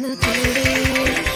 gonna.